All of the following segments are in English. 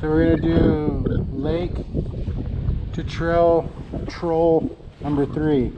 So we're gonna do lake to trail troll number three.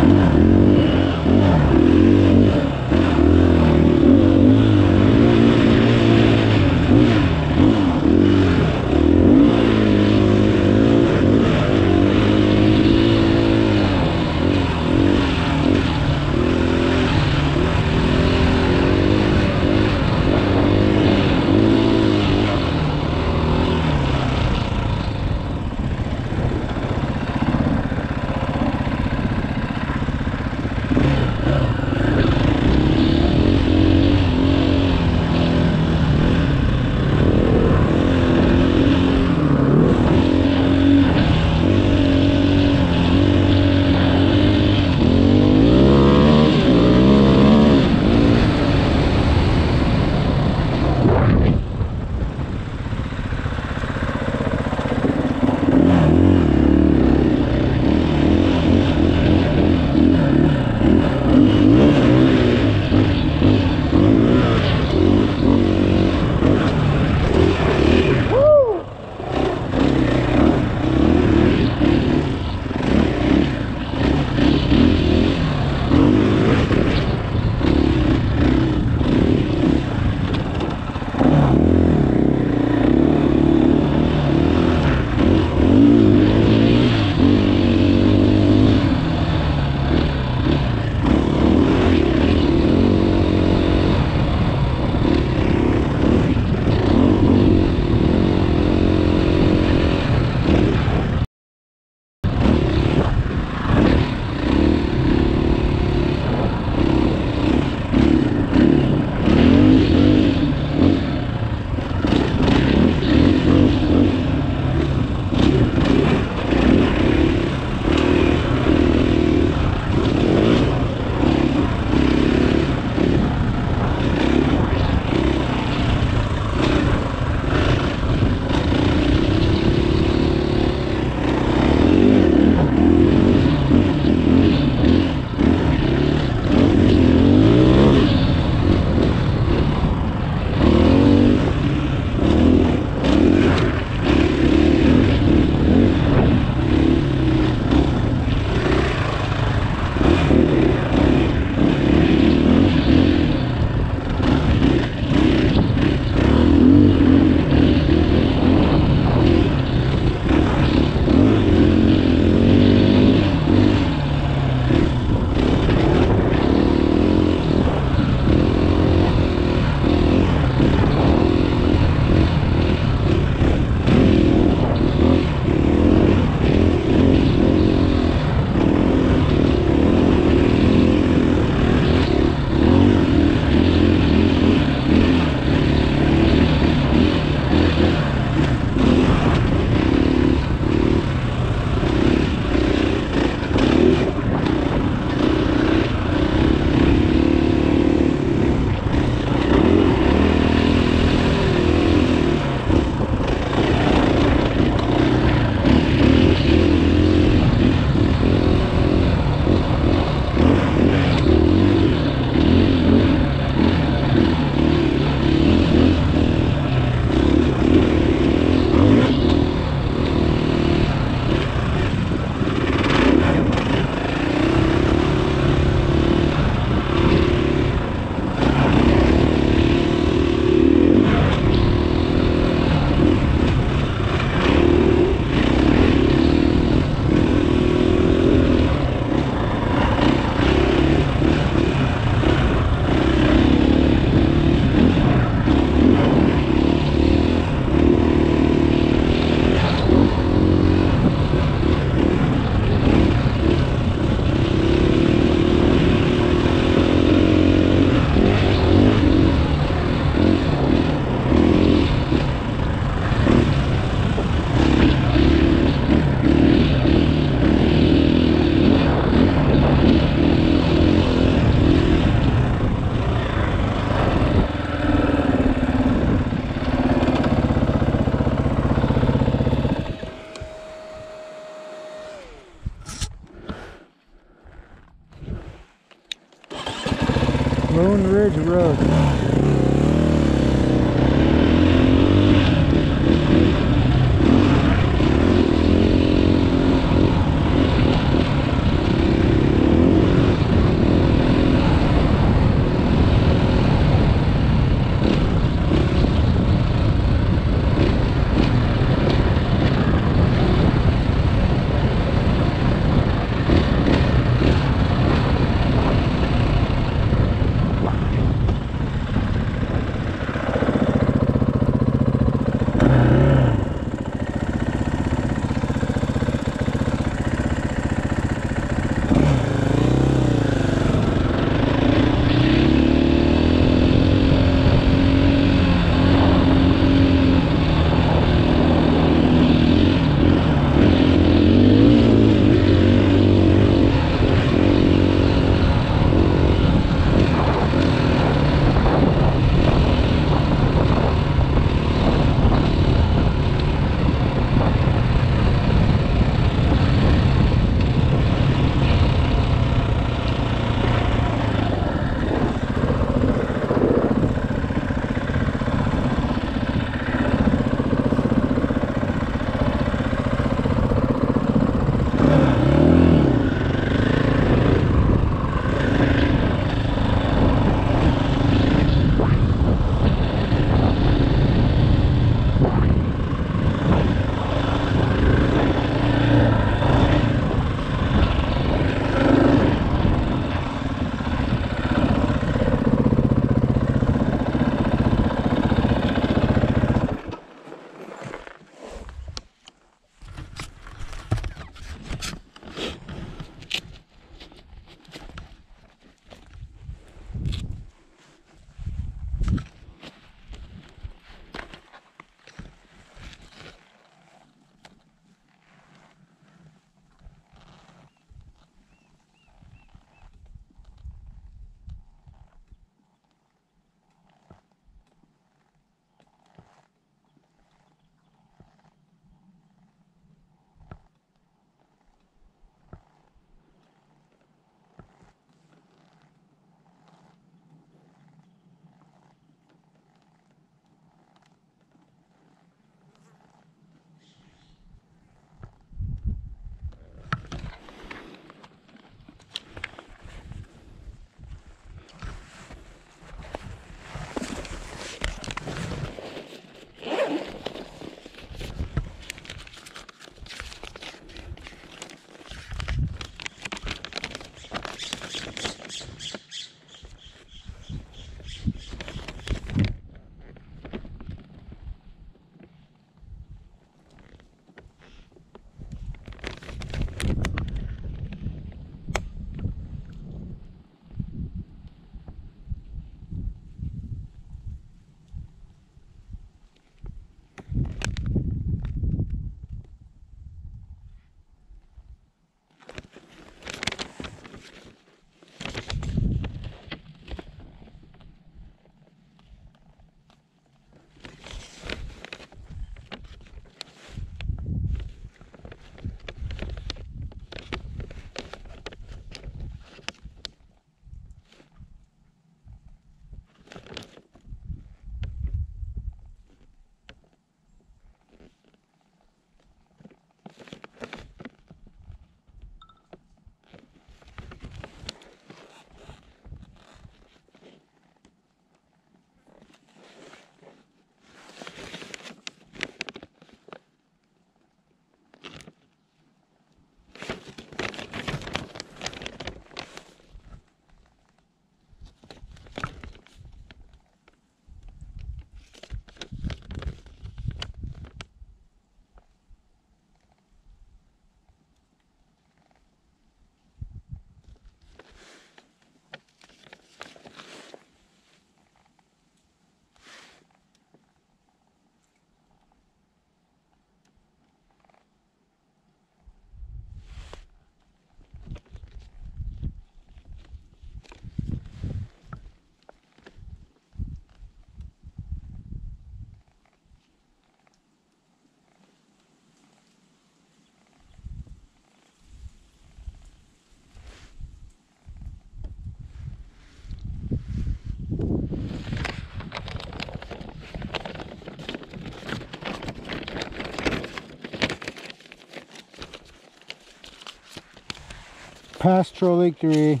Past Troll Lake 3.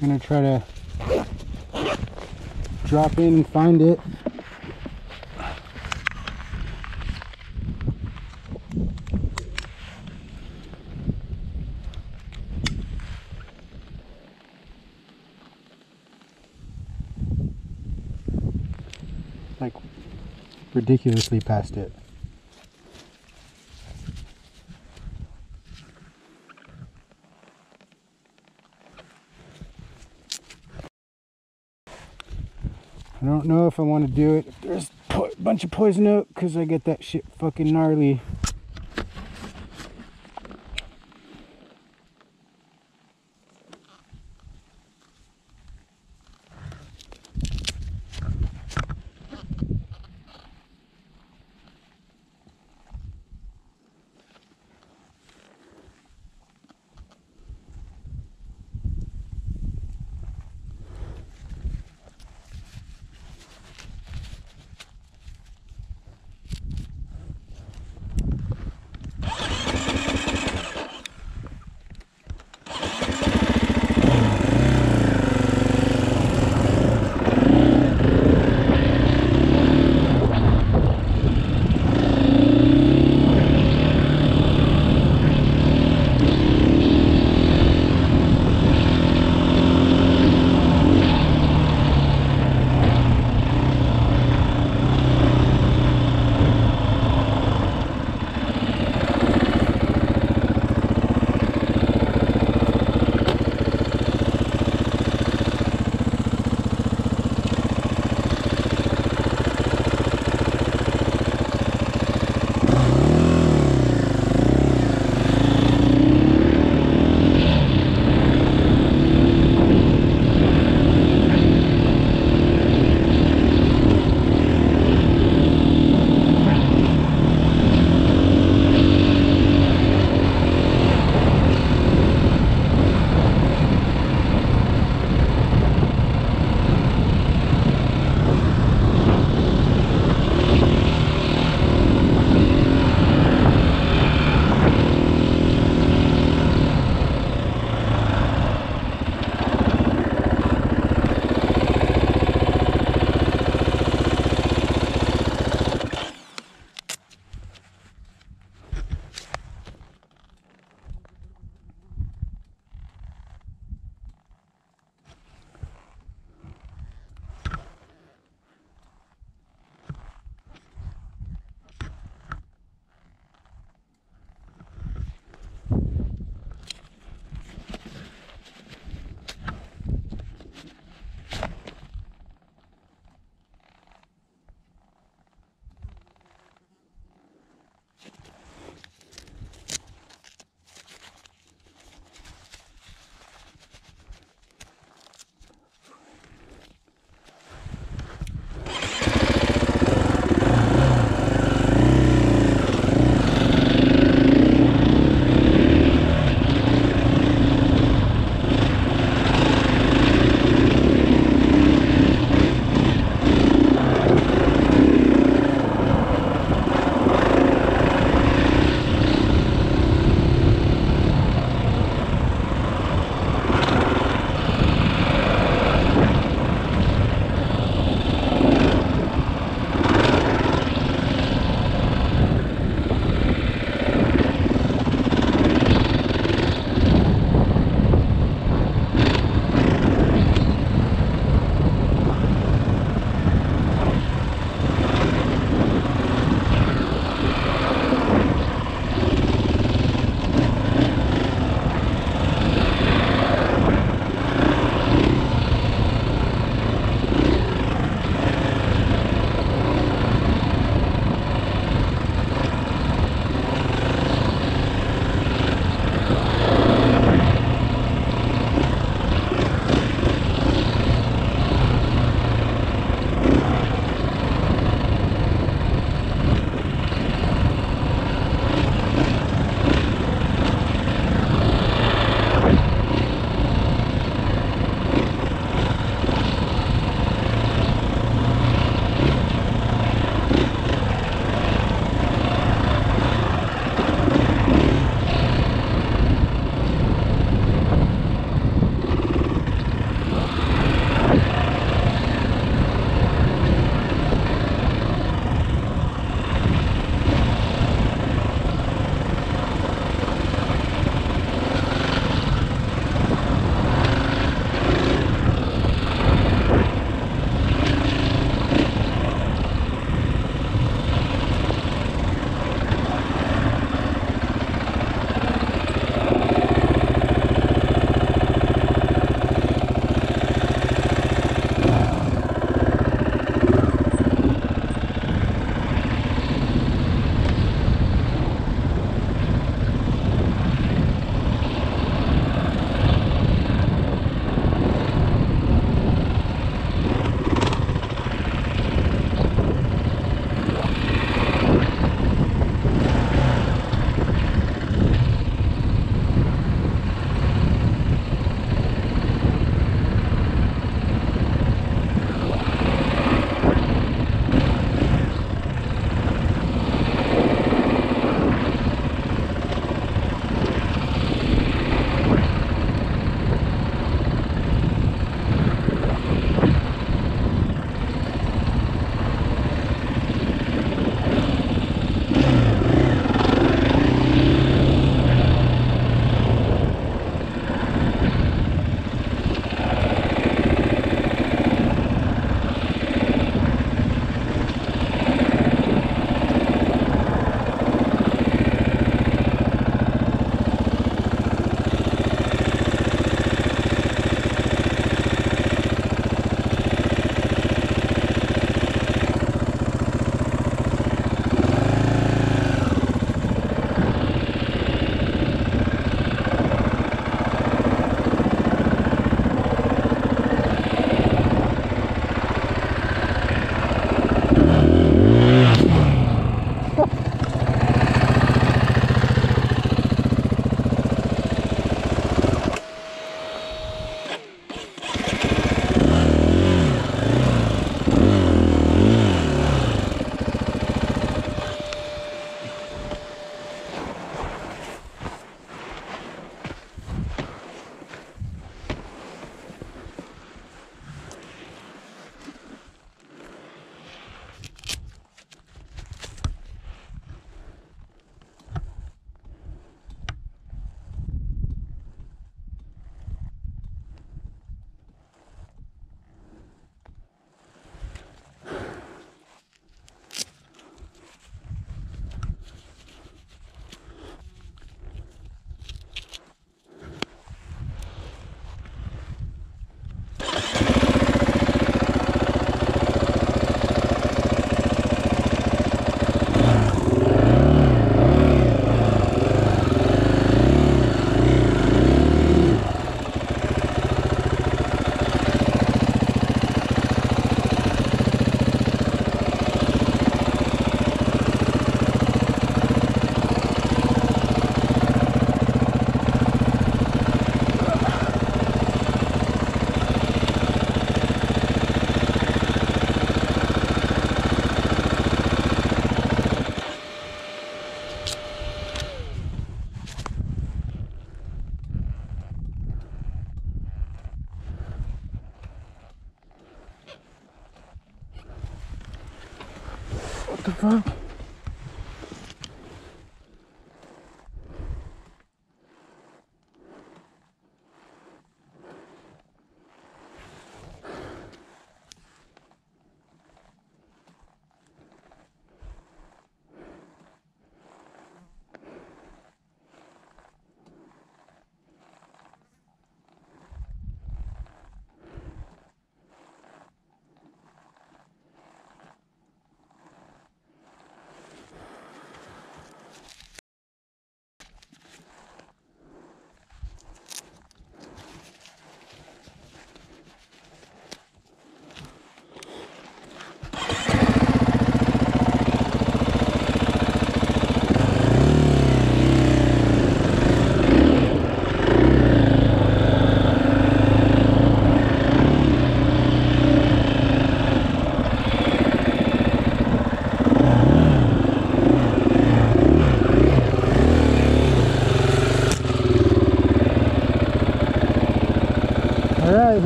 Gonna try to drop in and find it. Like ridiculously past it. Know if I want to do it. There's a bunch of poison oak, because I get that shit fucking gnarly.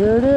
Here it is.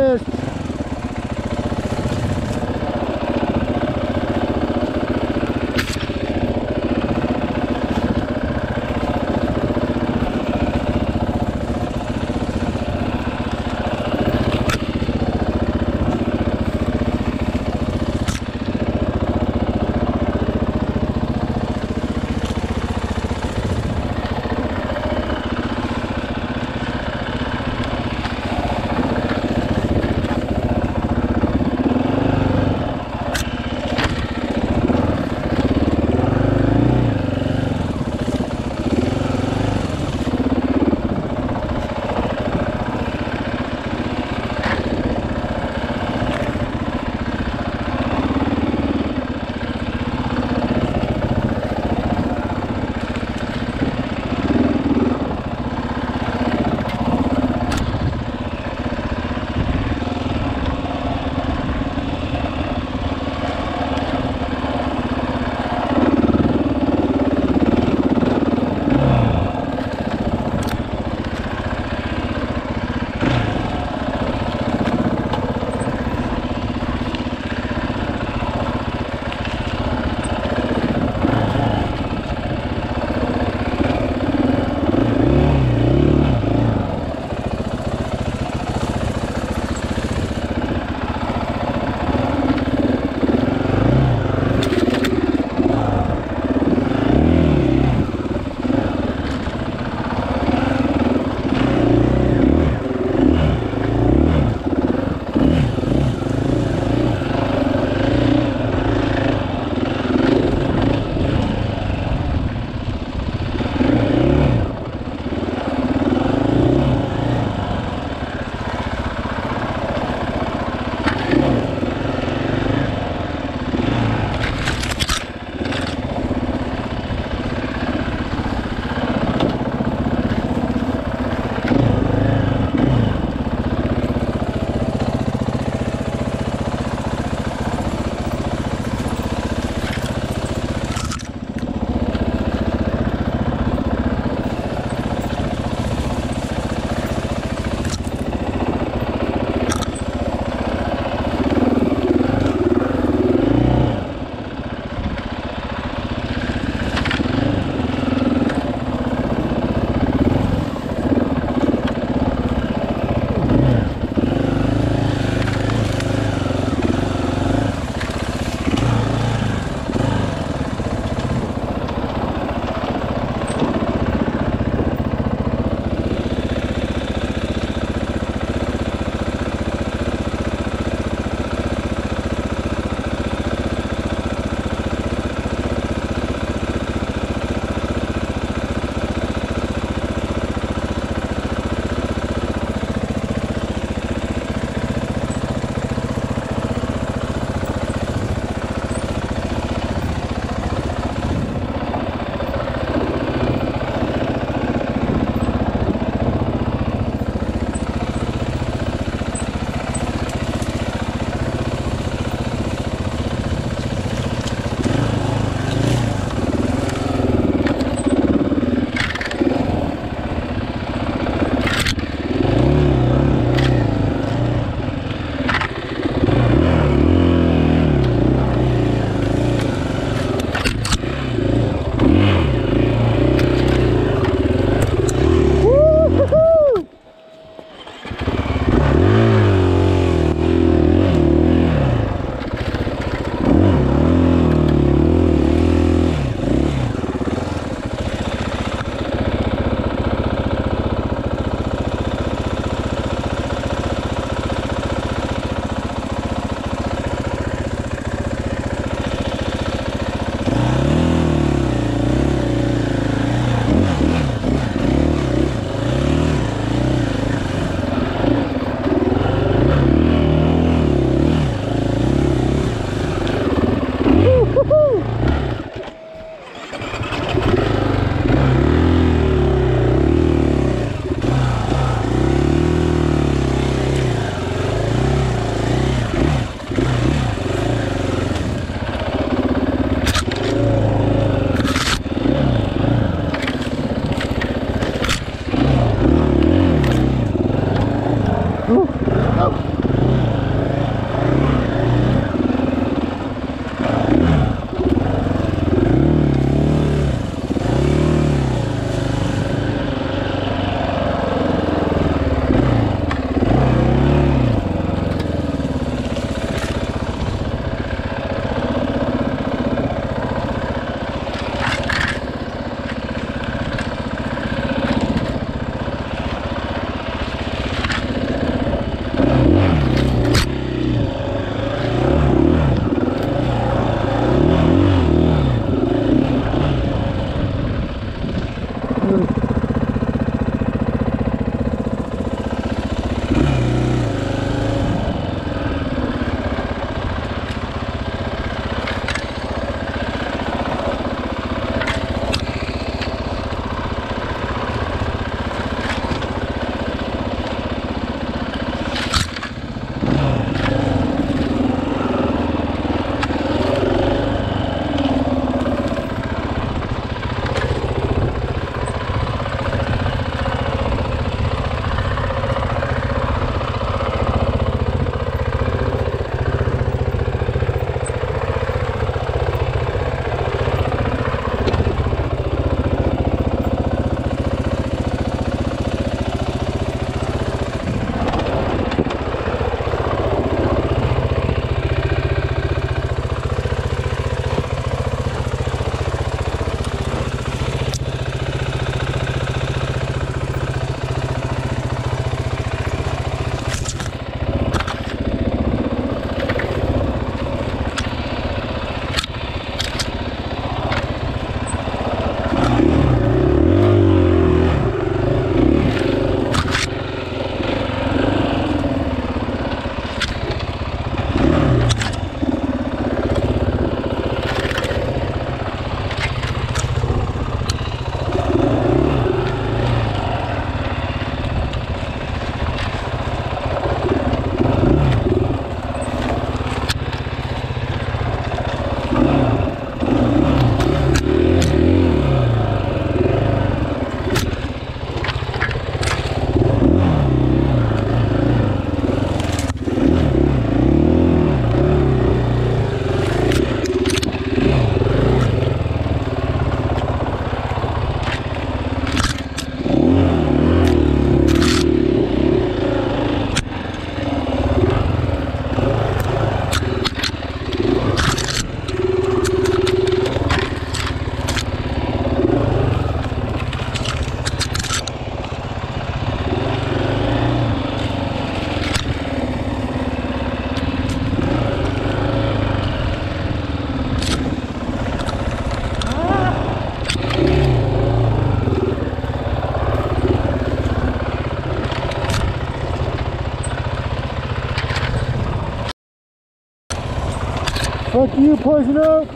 You, poison oak.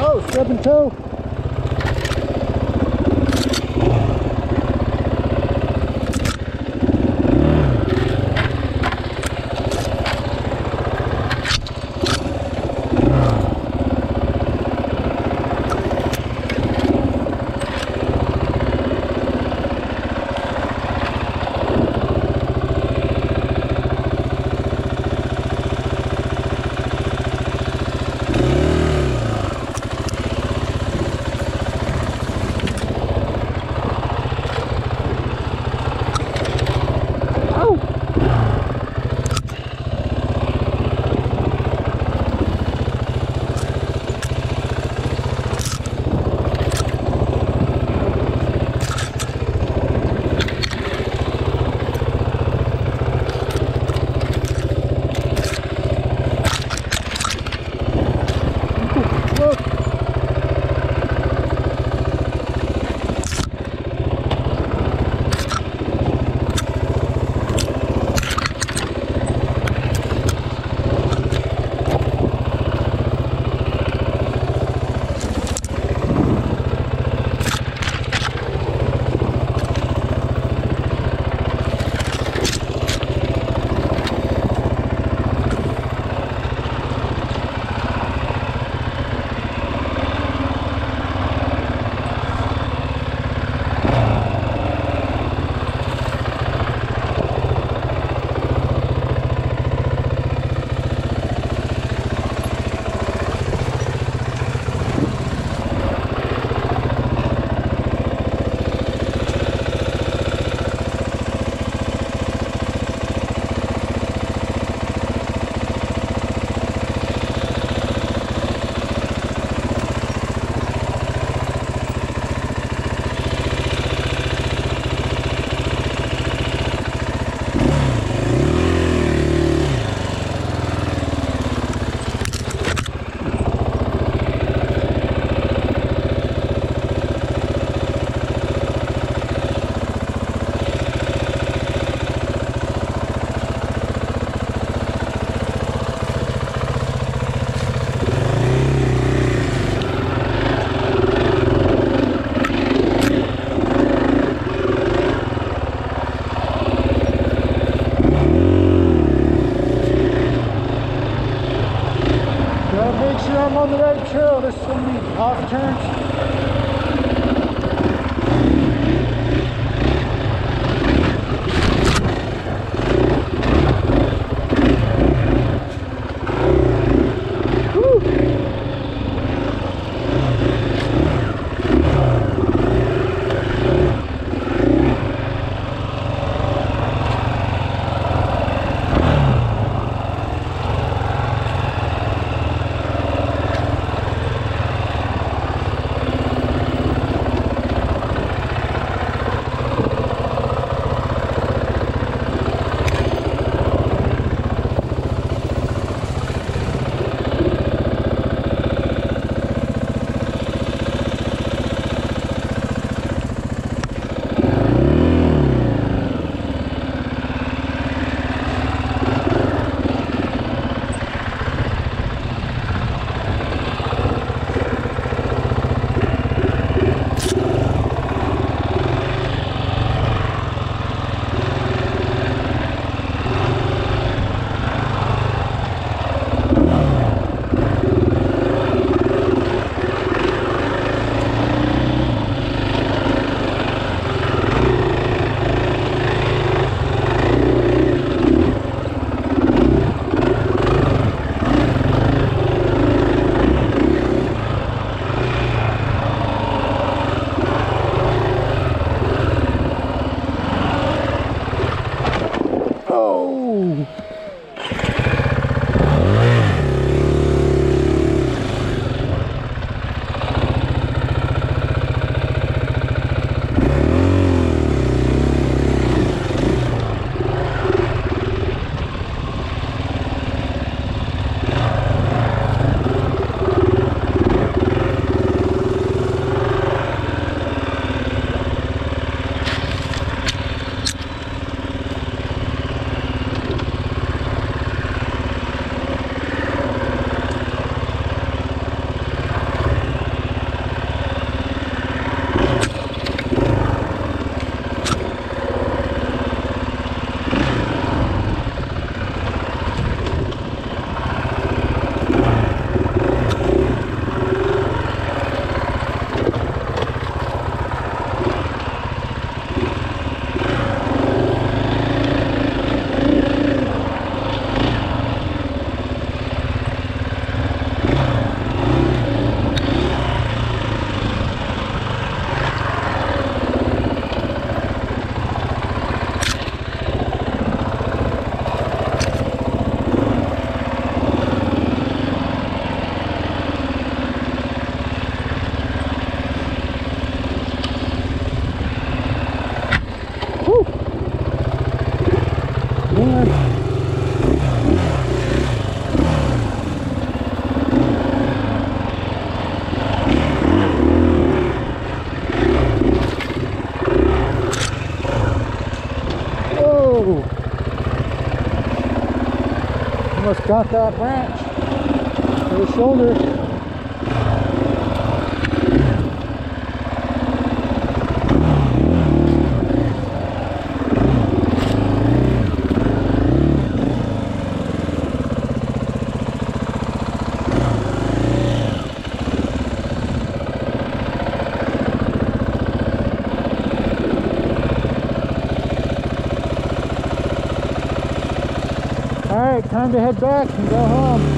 Oh, step and toe. Got that branch to the shoulder. To head back and go home.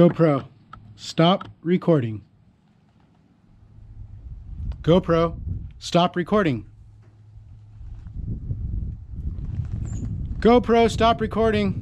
GoPro, stop recording. GoPro, stop recording. GoPro, stop recording.